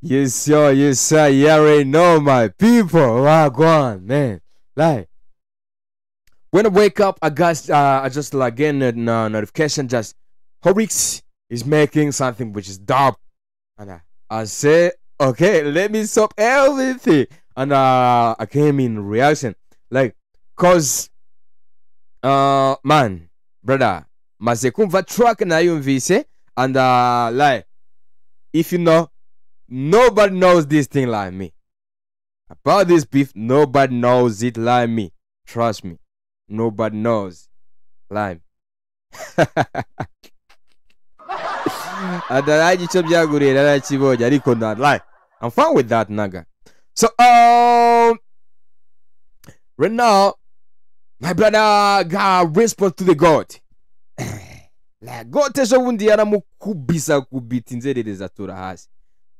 Yes, sir. Yes, sir. You already know my people. Wagwan, man. Like, when I wake up, I got, uh, I just like getting a no- notification. Just Horix is making something which is dope, and I, I say, okay, let me stop everything, and uh, I came in reaction, like, cause, uh, man, brother, maze kumva track nayumvise, and uh, like, if you know, nobody knows this thing like me. About this beef, nobody knows it like me. Trust me. Nobody knows like me. Adaraji icyo byaguriye narakibonye ariko na like I'm fine with that naga. So um right now my brother got response to the God. like God ejo bundi yaramukubisa kubita inzererezi atura hasi.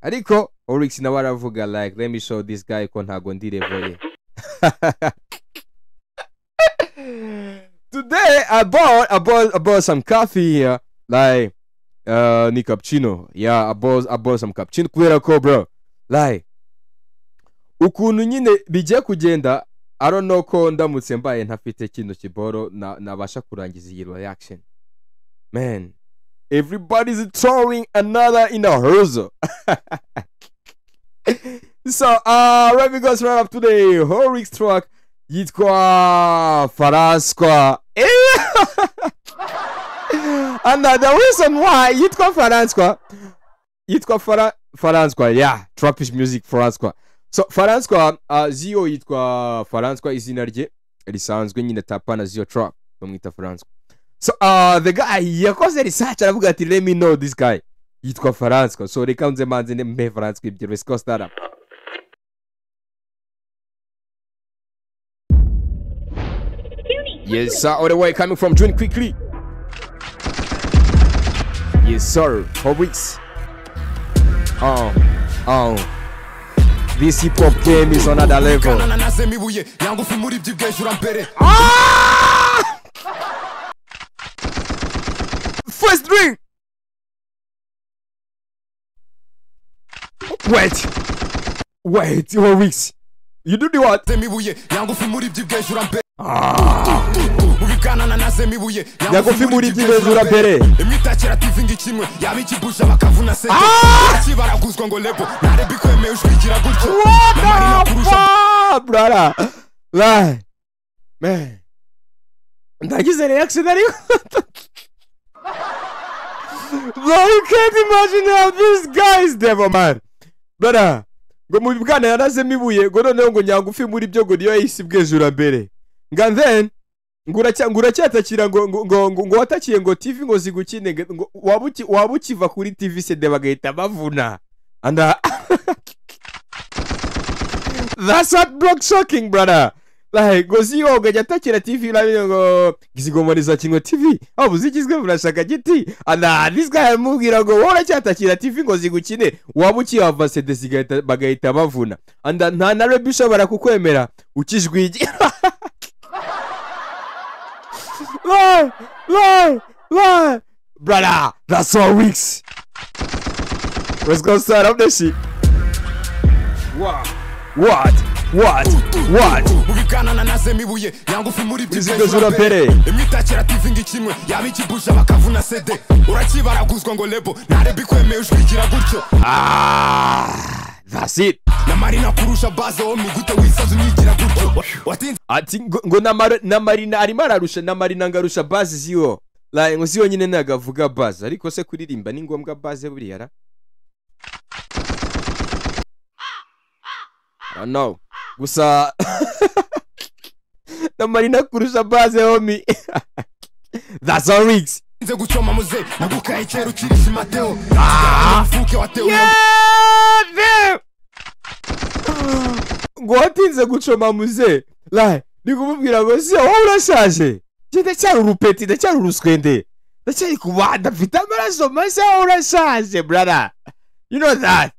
Ariko orix nawe aravuga like let me show this guy ko ntago ndi level ye today i bought i bought i bought some coffee here like uh ni cappuccino. Yeah i bought i bought some cappuccino. Kubera ko bro like ukuntu nyine bigiye kugenda i don't know ko ndamutse mbaye ntafite kino kiboro na- nabasha kurangiza iyi reaction. Man everybody's throwing another in a hurzel. so, uh, let me go straight up to the Horix truck. Yitwa Faraskwa. and uh, the reason why Yitwa Faraskwa, Yitwa Fara, Faraskwa, yeah, Trapish music Faraskwa. So, Faraskwa, uh, Zio Yitwa Faraskwa izina rye risanzwe nyine tapana Zio Trap bamwita Faraskwa. So uh, the guy yakoze research aravuga ati let me know this guy. Yitwa Faranswa so reka nze manze ne mpe Faranswa ibyo let's go start up. Yes sir. All the way coming from June quickly. Yes sir. For weeks Oh oh. This hip hop game is on another level. Kanana nazemo ibuye yangufi muri by'ibwejura mbere Ah! First drink. Wait. Wait, your weeks. You do the what? yangufi muri by'ibwejura mbere Ah. mu biganana nazemo ibuye Yangufi muri by'ibwejura mbere. imwe itakira tivinga ikimwe yaba ikibusha bakavuna sede Ah! akibaraguzwa ngo lebo ntarebe ikwemeye ujwigira gutyo man. Ndagize reaction ariko. Bro, you can't imagine how this guy is devil, man. Brother, ngo mu bwana yarazemo ibuye ngo noneho ngo nyangufi muri byo ngo niyo yahise ibwejura mbere nga then ngo uracya- ngo uracyatakira ngo ngo ngo watakiye ngo tv ngo zigukine ngo- waba uki- waba ukiva kuri tv sede bagahita bavuna anda That's what block shocking, brother. Like, ngo si yoga jya atakira TV nabi ngo gizigomaniza kingo TV. Aho zigizwe murashaka giti. Ana this guy amubwira ngo wowe uracyatakira TV ngo zigukine. Waba ukihava sede zigahita bagahita bavuna. Anda nta na rebi ushobora kukwemera ukijwigira. Brother, that's all weeks. Let's go start up this shit. What? What? What? mu biganana nazemo ibuye yangufi muri Bizigezura mbere. imwe itakira tivinga ikimwe yaba ikibusha bakavuna sede urakibaraguzwa ngo lebo ntarebe ikwemeye ujwigira gutyo Ah, that's it. n'amarina kurusha baze wo migute wisaza unyigira gutyo Ati ngo ngo na Mar- na Marina arimo ararusha na Marina ngarusha base ziyo. Like ngo ziyo nyine nagavuga base ariko se kuririmba ni ngombwa base buriya ra. I don't know. Gusa. Na Marina kurusha base homie. That's all rigs. nze gucoma muze nagukaye kera ukirisha imateo mfuke watewe Yeah, ngo watinze gucoma muze like ni kumubwira ngo se wowe urashaje njye ndacyari urupeti ndacyari uruswende ndacyari kubanda mfite amaraso mashya wowe urashaje brother? You know that.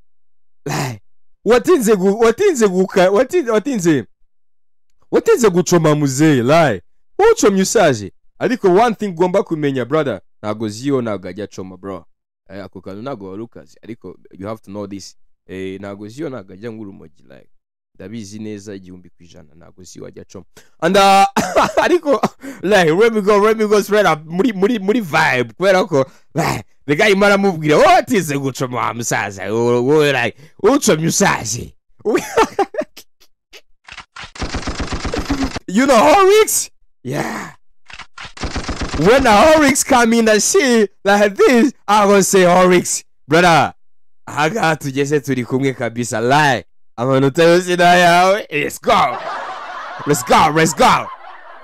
Like watinze watinze guka watinze watinze gucoma muze like wowe ucomye ushaje ariko one thing ugomba kumenya brother. Ntago ziyo ntago ajya acoma bro. Eh, ako kantu ntago wari ukazi ariko you have to know this. Eh ntago ziyo ntago ajya nk'urumogi like ndabizi neza igihumbi ku ijana ntago ziyo ajya acoma and uh, ariko like let me go let me go straight up muri muri muri vibe kubera ko like guy imara amubwira wowe atize gucoma wa musaza wowe like ucomye usaze you know Horrocks yeah when the Horrocks come in and shit like this, I gonna say Horrocks, brother. Aha tugeze turi kumwe kabisa lie. Amanota yose ni ayawe. Let's go. Let's go. Let's go.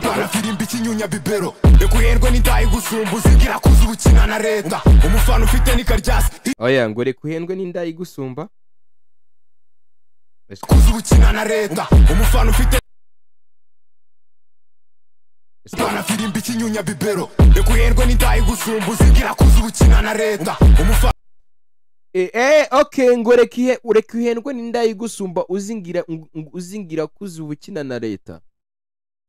barafirimba ikinyunya bibero rekuherwe n'indayi gusumba uzigira kuza ubukina na leta umufana ufite n'ikaryasi Oya ngo reka uhendwe n'inda igusumba. Let's go. kuza ubukina na leta umufana ufite Let's go. banafirimba ikinyunya bibero rekuherwe n'indayi gusumba uzigira kuza ubukina na leta umufana Eh, okay ngo reka uhendwe n'inda igusumba uzingira ng- uzingira kuza ubukina na leta.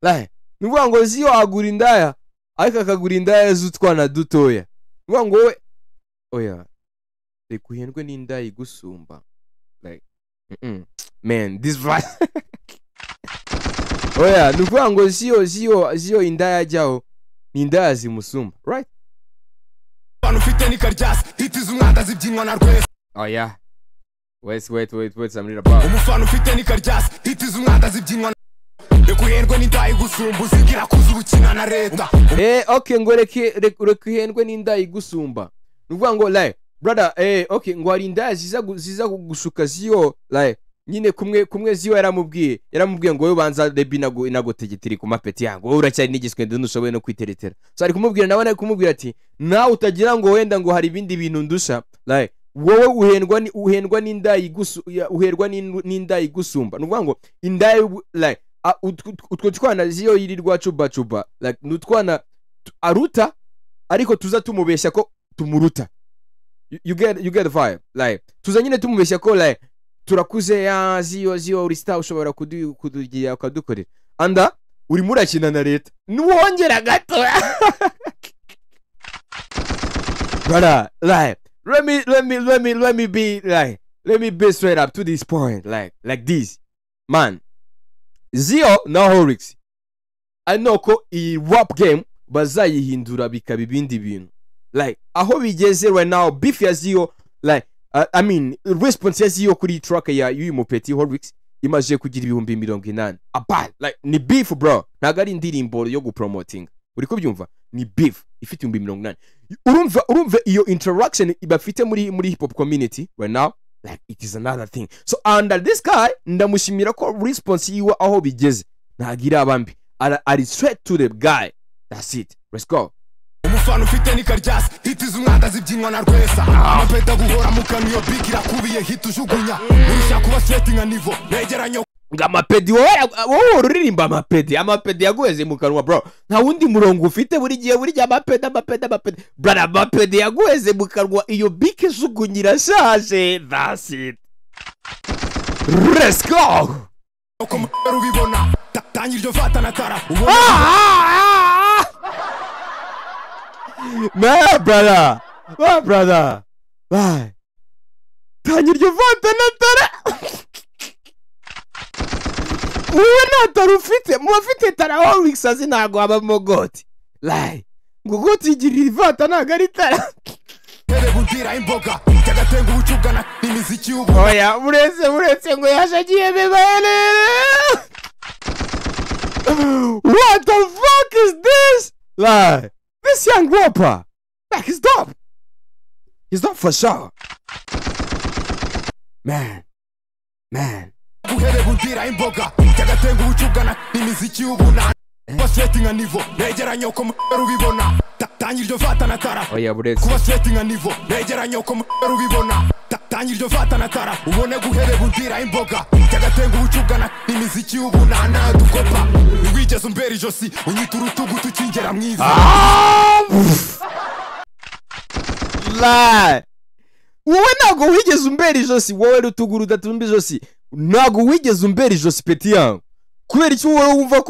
Ni ukuvuga ngo ziyo agura indaya ariko akagura indaya z'utwana dutoya. Ni ukuvuga ngo wowe oya reka uhendwe n'inda igusumba. Man this vibe oya ni ngo ziyo ziyo ziyo indaya ajyaho ni indaya zimusumba right ufite n'ikaryasi hitiza umwanda zibyinwa na rwesa oya wait wait wait wait I'm reading about umufana ufite n'ikaryasi hitiza umwanda zibyinwa na rekuherwe n'indayi gusumba uzigira kuza ubukina na leta eh okay ngo reke uhendwe n'inda igusumba ni ukuvuga ngo like brother eh okay ngo hari indaya ziza gu- ziza kugushuka ziyo like nyine kumwe kumwe ziyo yaramubwiye yaramubwiye ngo wowe banza rebi inago inagutegetiri ku mapeti yangu. Wowe uracyari n'igiswende ntushoboye no kwiteretera. So ari kumubwira nawe ari kumubwira ati nawe utagira ngo wenda ngo hari ibindi bintu ndusha? Wowe uhendwa uhendwa uherwa n'in- n'inda igusumba ni ukuvuga ngo inda utwo twana ziyo yirirwa cuba cuba like ni utwana aruta ariko tuza tumubeshya ko tumuruta. You, get the tuza nyine tumubeshya ko turakuze ya ziyo ziyo uri star ushobora kudu- kudugira ukadukorera. Anda urimo urakina na leta. Nuwongera gato. Brother like let me let me let me let me be like let me be straight up to this point like like this. Man zio na horix. Ari ko iyi rap game bazayihindura bikaba ibindi bintu. Like aho bigeze right now beef ya zio like i mean response zio kuri track ya y'uyu mupeti horix imaze kugira ibihumbi mirongo inani. Abal like ni beef bro. Ntabwo ari indirimbo yo gupromotinga. Uri kubyumva? Ni beef ifite ibihumbi mirongo inani. Urumva urumva iyo interaction bafite muri muri hip hop community right now like it is another thing. So under this guy ndamushimira ko response yiwe aho bigeze. Ntabwo iraba mbi Ara- ari straight to the guy. That's it. Let's go umufana ufite n'ikaryasi hitiza umwanda zibyinywa na rwesa. Amapeta guhora mu kanwa bigi irakubiye hita ujugunya urusha kuba setinga nivo. Negeranya ngo amapedi wowe uririmba amapedi amapedi yaguheze mu kanwa bro. Nta wundi murongo ufite buri gihe buri gihe amapedi amapedi amapedi brada amapedi yaguheze mu kanwa iyo bike ijugunye shaje that's it. Let's go! Uko mubera ubibona Ta- tangira iryo Ah! Man, brother. Man, brother. Man. Tangira iryo vanta na tara. Wowe nta tara ufite mu bafite tara aho wisazi ntabwo habamo goti layi ngo goti igira ivata ntabwo ari tara oya uretse uretse ngo yaje agiye bibarere what the fuck is this like this young rapper like he's dope. He's dope for sure. Man man. Guhere bundira imboga byagatenga ubucugana n'imiziki y'ubunani kuba setinga nivo negeranya uko mubera ubibona Ta- tangira iryo vatanatara oya uretse kuba setinga nivo negeranya uko mubera ubibona Ta- tangira iryo vatanatara ubone guhere bundira imboga byagatenga ubucugana n'imiziki y'ubunana dukopa ntiwigeze umbera ijosi unyita urutugu tukingera mwiza la wowe ntabwo wigeze umbera ijosi wowe rutugu rudatumba ijosi ntabwo wigeze umbera ijosi peti yangu kubera iki wowe wumva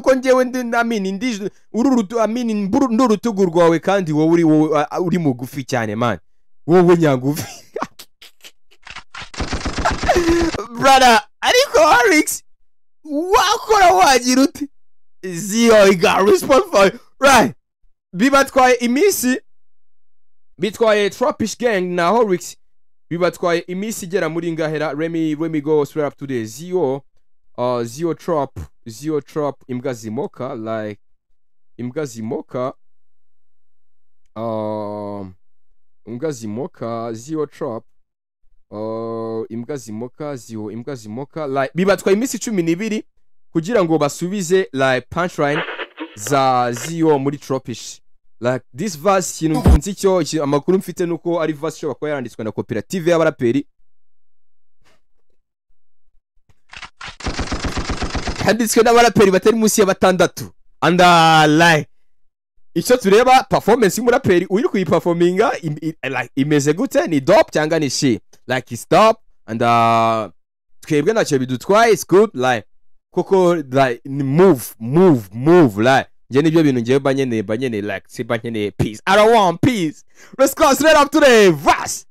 ko njyewe ndi uru rutu amini mburu ndi urutugu rwawe kandi wowe uri mugufi cyane man. Wowe nyagufi brother ariko Horix wakora wagira got respond for you. right. Bibatwaye iminsi bitwaye tropish gang na Horix bibatwaye iminsi igera muri ngahera. Remy Remy go straight up to the zio uh zio trop zio trop imbwa zimoka like imbwa zimoka um imbwa zimoka zio trop uh, imbwa zimoka zio imbwa zimoka bibatwaye iminsi cumi n'ibiri kugira ngo basubize like punchline za zio muri tropish. Like this verse ikintu nzi cyo iki- amakuru mfite nuko ari verse ishobora kuba yaranditswe na koperative y'abaraperi. Yanditswe n'abaraperi batari munsi ya batandatu. And uh, like icyo tureba performance y'umuraperi uri kuyiperforminga imeze gute? Ni dope cyangwa ni shi like is dope and uh, twebwe ntacyo bidutwaye it's good like kuko like move move move like njye ni byo bintu ngewe mba nkeneye mba nkeneye like simba nkeneye peace. I don't want peace. Let's go straight up to the verse.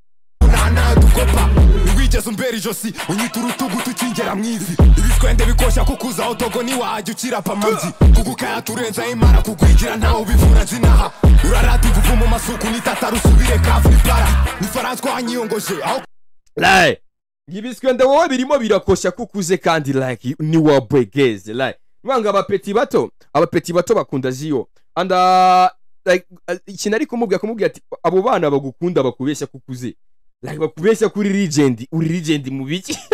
Ntiwigeze umbera ijosi unyita urutugu tukingera mu ivi ibitwende bikoshya kukuza otogo ntiwajya ukirapa amabyi kugukaya turenzaho imara kugwigira ntawe ubivura nzinaha urarata ivuvu mu masuku nitata rusubire kavuri para. Ni faranswa wanyiyongoje aho like ibiswende wowe birimo birakoshya kukuze kandi like ni wabwegeze like. Nubanga abapeti bato abapeti bato bakunda ziyo. And uh, like uh, ikintu ari kumubwira kumubwira ati abo bana bagukunda bakubeshya kukuze like bakubeshya kuri legend uri legend mu biki?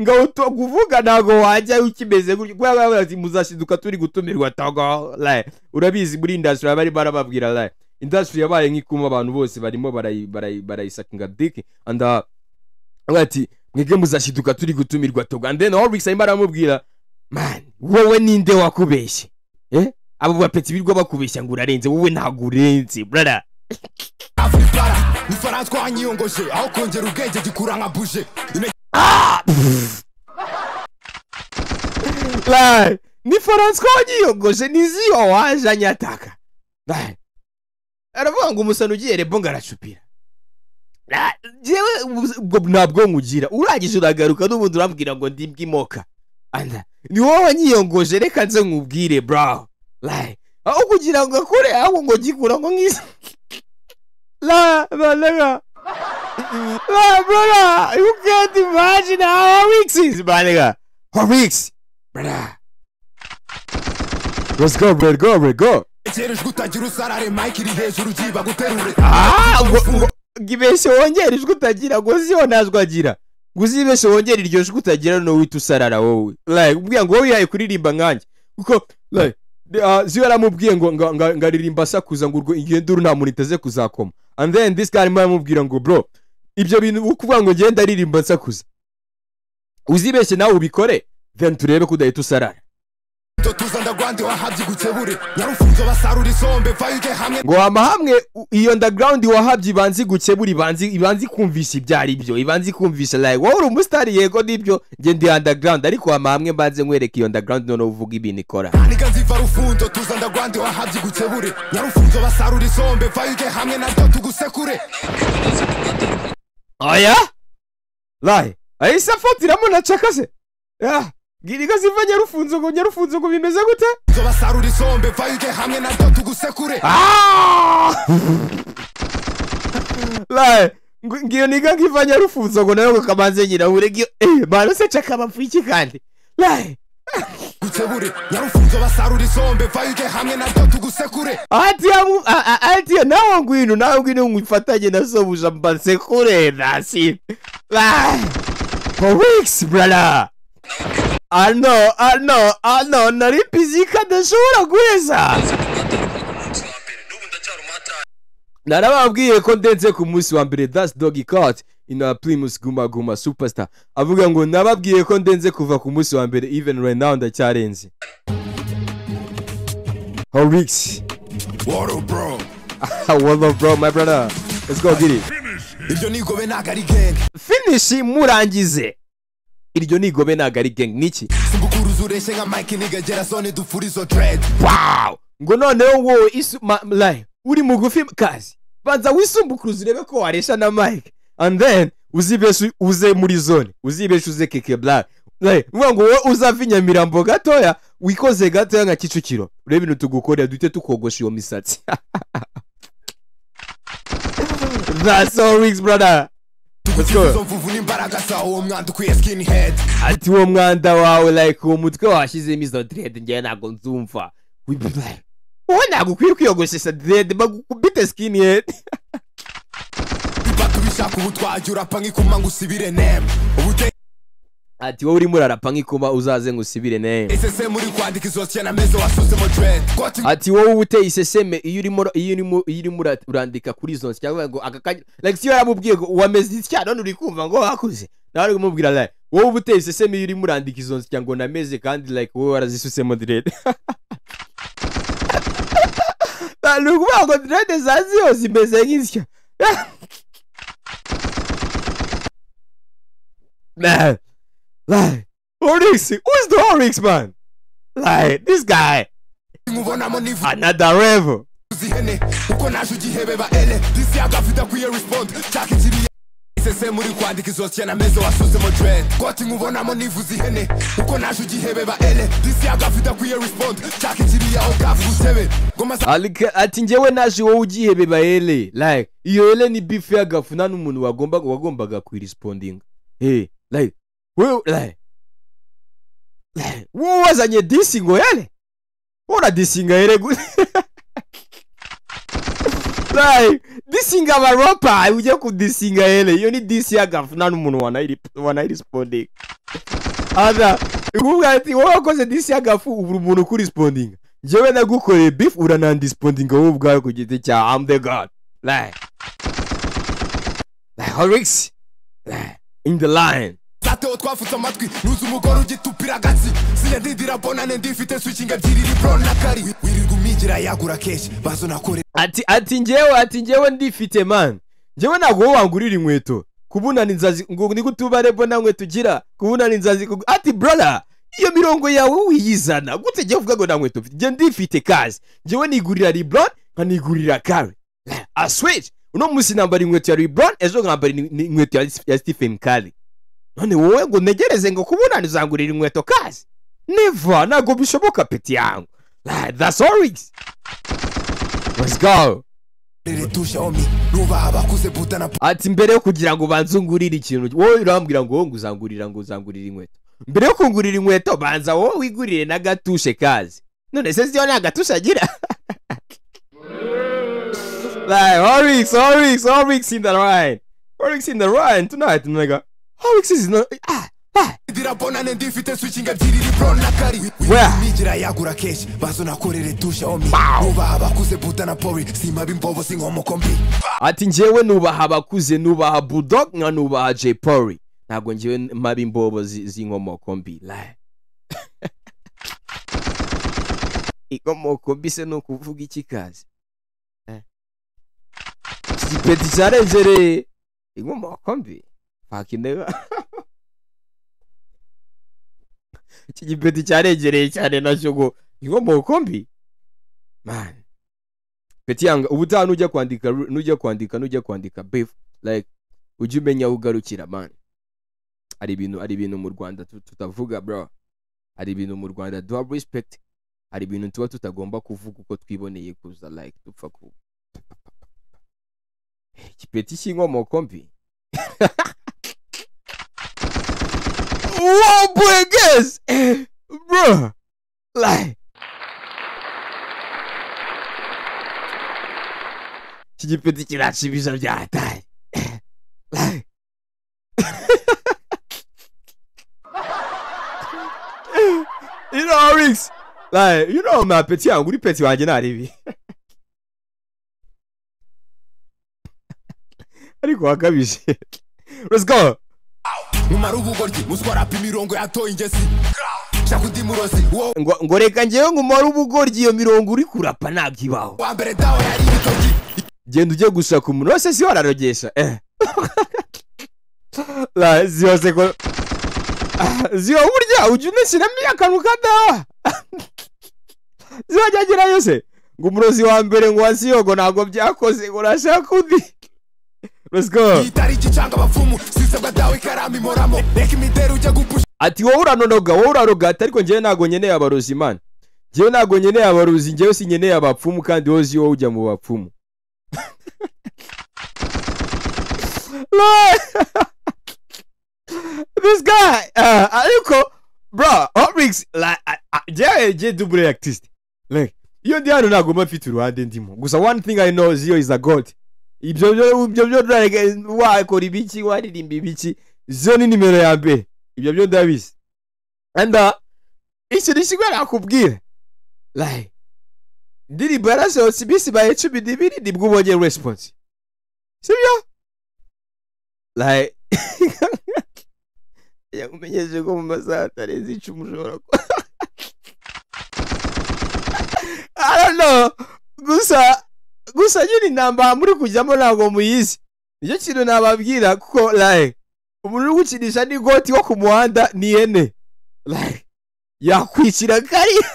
Ngo kuvuga ntago wajya ukimeze gutyo kubera baba bati muzashiduka turi gutumirwa togo like urabizi muri baba barimo barababwira like industry yabaye nk'ikuma abantu bose barimo barayi- barayi- barayisakinga diki and uh, ati mwebwe muzashiduka turi gutumirwa togo and then Horrix arimo aramubwira man wowe ninde wakubeshye? Eh? Abo bapeti birirwa bakubeshya ngo urarenze wowe ntabwo urenze brother. Ni faranswa wanyiyongoje aho kongera ubwenge gikura nka buje ni Francois wanyiyogoje ni ziyo waje anyataka aravuga ngo umusana ugiye rebo ngo aracupira La- jewe ubwo- ubwo nta bwonko ugira urangije uragaruka n'ubundi urambwira ngo ndi bw'imoka anda ni wowe wanyiyongoje reka nze nkubwire like aho kugira ngo akore ahubwo ngo gikura ngo nk'isi la la la la la brother you can't imagine how weeks is my nigga how weeks brother let's go bro go bro go. Ah ngibeshe wongere ijwi utagira. Ngo ziyo ntazwi agira. Ngo uzibeshe wongere iryo jwi utagira no wita usarara wowe. Like ubwira ngo wowe wihaye kuririmba nkanjye. Kuko like uh, ziyo yaramubwiye ngo ngo- ngo- ngo aririmba asakuza ngo urwo iyo nduru nta muntu iteze kuzakoma. And then this guy arimo aramubwira ngo bro ibyo bintu ukuvuga ngo ngenda aririmba nsakuza. Uzibeshye nawe ubikore then turebe ko udahita usarara. Tuza ndagwandi wahabye gukebure nyarufunzo basarura isombe vayo ujye hamwe. Ngo wama hamwe u- iyo underground wahabye ibanza igukebura ibanza ibanza ikumvisha ibyo ari byo ibanza ikumvisha like wowe uri umusitari yego ni byo. Njye ndi underground ariko wama hamwe mbanze nkwereka iyo underground noneho uvuga ibintu ikora. Niga nziva rufunzo tuza ndagwandi wahabye gukebure nyarufunzo basarura isombe vayo ujye hamwe naryo tugusekure. Oya layi ahise afatiramo na giriga ziva nyarufunzo ngo nyarufunzo ngo bimeze gute? Basarura isombe vayo ujye hamwe naryo tugusekure Ah! ngiyo niga nkiva nyarufunzo ngo ngo kamanze nyirahure ngiyo eh mano se cakaba iki kandi. Layi gukebure nyarufunzo basarura isombe vayo ujye hamwe naryo tugusekure atiya mu- atiya nawe ngwino nawe ngwino mwifatanye na sobuja mbasekure nasi layi for weeks brother. Ano ano ano nari pizika adashobora guheza. Narababwiye ko ndenze ku munsi wa mbere das dogi cot ina primus guma guma superstar. Avuga ngo nababwiye ko ndenze kuva ku munsi wa mbere even right now ndacyarenze. Horix woro bro? Up bro my brother? Let's go get it ibyo nigobe ntago ari genge finish murangize. Iryo nigobe ntago ari gang niki simbukuruza ureshye nka mike nigagera zone dufura izo dread. Wow! Ngo noneho wowe isu like, uri mugufi kazi banza wisumbukuruza urebe ko waresha na mike and then uzibeshe uze muri zone uzibeshe uze keke black uvuga ngo wowe uzava i nyamirambo gatoya wikoze gatoya nka kicukiro. Urebe ibintu tugukorera duhite tukogosha iyo misatsi. That's all weeks brother. Ati uwo mwanda wawe like uwo mutwe washyizemo izo dread njyewe ntabwo nzumva. Wowe ntabwo ukwiye kwiyogoshesha dread bagukubite skin head biba tubishaka ubu twajya urapa nk'ikuma ngo usibire neme ubu ati wowe urimo urarapa nk'ikuma uzaze ngo usibire koti ati wowe uba uteye iseseme iyo urimo iyo urimo urandika kuri izo nsi cyangwa ngo aka kanya like siyo yaramubwiye ngo wameze itya? None uri kumva ngo wakuze. Nawe uri kumubwira like wowe uba uteye iseseme iyo urimo urandika izo nsi cyangwa ngo nameze kandi like wowe warazisusemo direde ni ukuvuga ngo direde zazi yose zimeze nk'isya Like, Oryx, who's the Oryx man? Like, this guy. Another rebel. sese muri kwandika izo cyena meze wasuze mu dread koti nkubonamo nivuze ihene uko naje ugihebe disi respond ati njyewe naje wowe ugihebe ba ele like iyo ele ni beef ya gafuna n'umuntu wagombaga wagombaga kuyirisipondinga hey like wowe wazanye disi ngo ele uradisinga ele gu like disinga abaropa ujye kudisinga ele iyo ni disi y'agafu nta n'umuntu wanayiri- wanayirisipondinga ada ukuvuga ati wowe wakoze disi y'agafu ubura umuntu ukurisipondinga njyewe nagukoreye beef uranandisipondinga wowe ubwawe ku giti cya am the god. Like like horix like in the line. Zatewo twafutse amatwi nuzi umugore ugitupira agatsi sinadidira bonane ndifite swikinga ebyiri ribron na kari. Wirirwa umigira yagura kenshi bazo nakore ati ati njyewe ati njyewe ndifite man. Njyewe ntabwo wowe wangurira inkweto kubunana inzazi ngo ni gutubare mbona nkweto ugira kubunana inzazi ati brother iyo mirongo yawe wiyizana gute njyewe uvuga ngo nta nkweto mfite njye ndifite kazi. Njyewe nigurira libron nkanigurira kari. Aswitch uno munsi nambara inkweto ya libron ejo nkambara inkweto ya stephen kari none wowe ngo ntegereze ngo kubunana uzangurira inkweto kazi. Never ntabwo bishoboka peti yangu. That's all it let's go. Ati mbere yo kugira ngo ubanze ungurire ikintu wowe urambwira ngo wowe ngo uzangurira ngo uzangurire inkweto. Mbere yo kungurira inkweto banza wowe wigurire n'agatushe kazi. None se siyo nta gatushe agira? Like horix horix horix in the line horix in the line tonight nigga. Horix is not ah ah. Didira bonane ndifite swikinga ebyiri ribron na kari. Umigira yagura kenshi bazo nakorere tusha omi nubaha abakuze buda na pori simaba imbobo sinkomoko mbi ati njyewe nubaha abakuze nubaha bulldog nka nubaha jay polly ntabwo njyewe mpaba imbobo zi- z'inkomoko mbi inkomoko mbi se ni ukuvuga iki kazi Eh. iki gipeti cyarengereye inkomoko mbi fakinega iki gipeti cyarengereye cyane na cyo ngo inkomoko mbi man. Peti yanga ubutaha nujya kwandika nujya kwandika nujya kwandika beef like ujye umenya aho ugarukira man. Hari ibintu hari ibintu mu rwanda tu- tutavuga bro. Hari ibintu mu rwanda duha respect. Hari ibintu tuba tutagomba kuvuga uko twiboneye kuza like dupfa ku. Igipeti cy'inkomoko mbi wow boy guess bro like iki gipeti kirashibisha byataye like you know Rix like you know my peti yangu uri peti wanjye naribi ariko wakabije let's go. Mumara ubugoryi muswa rapa imirongo yatoye ingesi ngo ngo reka njyewe ngumara ubugoryi iyo mirongo uri kurapa ntabwo ibaho genda ujye gushaka umuntu wese si wararogesha eh? La ziyose ko ziyo burya ujya uneshyiramo akantu kadawa zibajya yose. Ngo umurozi wa mbere ngo wasiyogo ntabwo byakoze ngo urashaka undi. Let's go. Ati wowe uranonoga wowe uraroga ati ariko njyewe ntabwo nkeneye abarozi imana njyewe ntabwo nkeneye abarozi njyewe sinkeneye abapfumu kandi wowe uzi wowe ujya mu bapfumu. This guy uh, ariko bro Obrix like njyewe njye double artist like iyo ndi hano ntabwo mba mfite uruhande ndimo. Gusa one thing i know Zio is a god ibyo byo byo wakora ibiki waririmba ibiki ziyo ni nimero ya mbere ibyo byo ndabizi and uh, ikintu kimwe nakubwira like indirimbo yarasohotse iminsi ibaye cumi n'ibiri ni bwo ubonye response. Sibyo? Like yakumenyeshe ko mu masaha atarenze icumi ushobora kuba I don't know. Gusa gusa nyine intambara muri kujyamo ntabwo muyizi. Nicyo kintu nababwira kuko like umuntu uri gukinisha n'igoti wo ku muhanda ni ihene like yakwicira kariya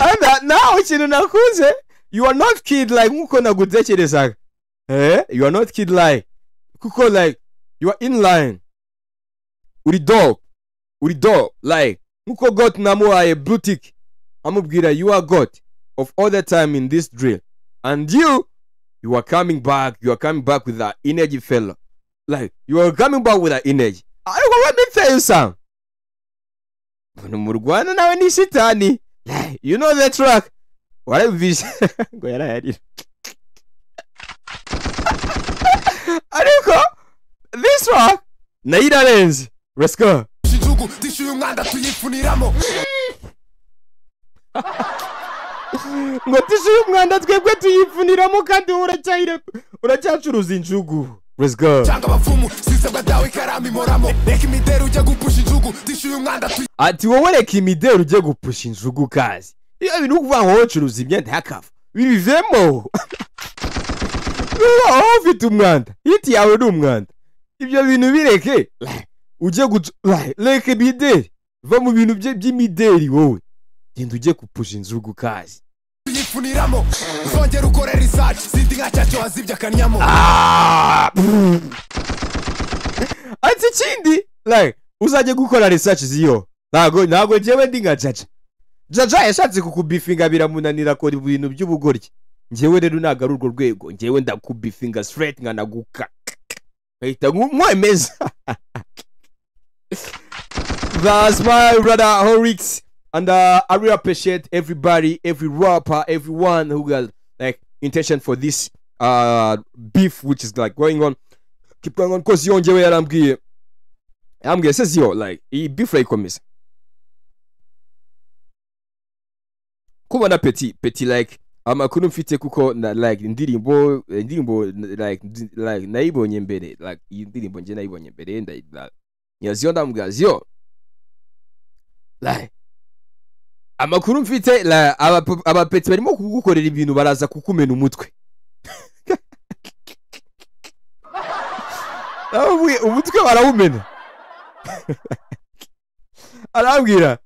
and nawe ikintu nakunze you are not kid like nkuko nagutekerezaga. Eh? You are not kid like kuko like you are in line uri dope uri dope like nkuko got namuhaye blue tick amubwira you are god of all the time in this drill. And you you are coming back you are coming back with that energy fella. Like you are coming back with that energy. I, ariko let me tell you something Mbona mu rwanda nawe ni shitani you know the track. Warabivise ngo yarayarira ariko this track nayo irarenze let's go ngo tishyuye umwanda twebwe tuyifuniramo kandi uracyacuruza injugu. Ati wowe reka imideri ujye gupusha injugu kazi iyo bintu ukuvuga ngo wowe ucuruza imyenda y'akavu bibivemo wowe ufite umwanda? Hiti yawe ni umwanda. Ibyo bintu bireke. Ujye guca reka imideri. Va mu bintu by'imideri wowe. Genda ujye gupusha injugu kazi. Tuyifuniramo uzongera ukore research. Zindi nka cyacu wazibye akanyamo. Ah, pff. ati ikindi like uzajya gukora research ziyo? Ntago ntago njyewe ndi nka jaja jaja yashatse kukubifinga biramunanira akora ibintu by'ubugoryi. Njyewe rero ntago ari urwo rwego. Njyewe ndakubifinga straight nkanaguka nkahita nkumwemeza That's my brother Horix. And uh, I really appreciate everybody, every rapper, everyone who got like intention for this uh beef which is like going on. Keep going on cause yongewe yarambwiye. Yambwiye says yo like iyi beef irayikomeza. Kubona petit petit like amakuru mfite kuko na, like indirimbo indirimbo like like nayibonye mbere like iyi ndirimbo nje nayibonye mbere nda like, nyaziyo ndambwira ziyo like amakuru mfite like, aba- abapeti barimo kugukorera ibintu baraza kukumena umutwe. Umutwe barawumena arambwira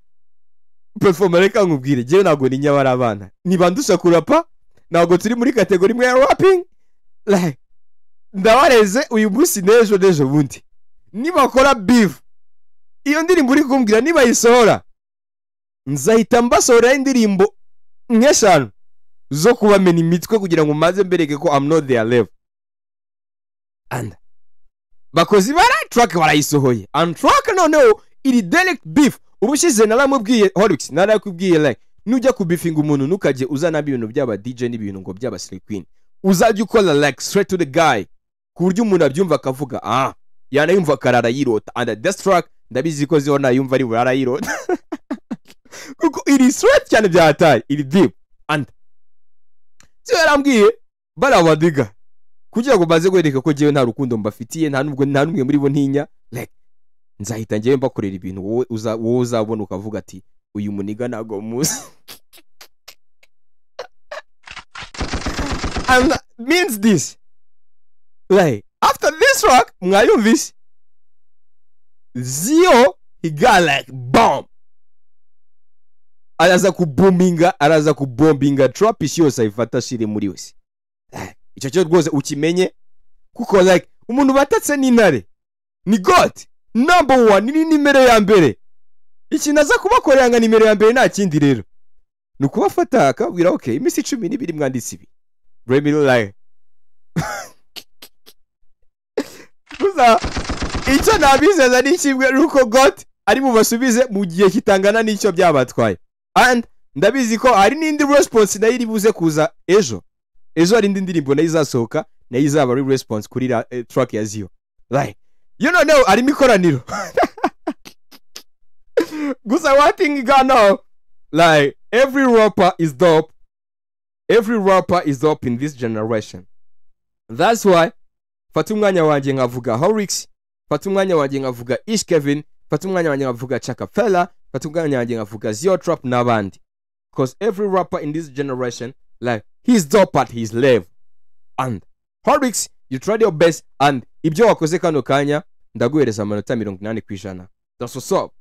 performa reka nkubwire njyewe ntabwo ni nyabara abana. Ntibandusha kurapa ntabwo turi muri kategori imwe ya rapping? Like ndabareze uyu munsi n'ejo n'ejo bundi. Nibakora beef. Iyo ndirimbo uri kumbwira nibayisohora. Nzahita mbasohoreraho indirimbo nk'eshanu zo kubamena imitwe kugira ngo maze mbereke ko am not their level and bakoze ibara track barayisohoye. And track noneho iri direct beef. Ubushize naramubwiye horix narakubwiye like nujya kubifinga umuntu ntukajye uzana ibintu by'aba DJ n'ibintu ngo by'aba Queen. Uzajya ukora like straight to the guy ku buryo umuntu abyumva akavuga ah yanayumva akarara yirota. And this track ndabizi ko ziho nayumva ari burara yirota. kuko iri straight cyane byataye iri deep. And so yarambwiye? Bariya badiga. Kugira ngo maze kwereka ko njyewe nta rukundo mbafitiye nta nubwo nta n'umwe muri bo ntinya like nzahita njyewe mbakorera ibintu wowe uzabona ukavuga ati uyu muniga ntabwo muzi. And means this. Like after this rock mwayumvise. Zio he got like bomb. Araza kubombinga araza kubombinga. Trap isi yose ayifata ashire muri wese Eh, icyo cyo rwose ukimenye kuko like umuntu batatse n'intare. Ni god number one ni nimero ya mbere. Ikintu aza kubakorera nka nimero ya mbere nta kindi rero. Ni ukubafata akababwira ok iminsi icumi n'ibiri mwanditse ibi. Remiro like gusa icyo nabizeza ni kimwe nuko god ari bubasubize mu gihe kitangana n'icyo byabatwaye. And ndabizi ko hari n'indi response nayo iri buze kuza ejo. Ejo hari indi ndirimbo nayo izasohoka nayo izaba ari response kuri eh, track ya ziyo like you know no harimo ikoraniro gusa one thing you know like every rapper is dope. Every rapper is dope in this generation. That's why fata umwanya wanjye nkavuga horix fata umwanya wanjye nkavuga ish kevin fata umwanya wanjye nkavuga chakafella fata umwanya wanjye nkavuga zio trap n'abandi. Because every rapper in this generation like he's dope at his level and horix you tried your best and ibyo wakoze kano kanya ndaguhereza amanota mirongo inani ku that's what's up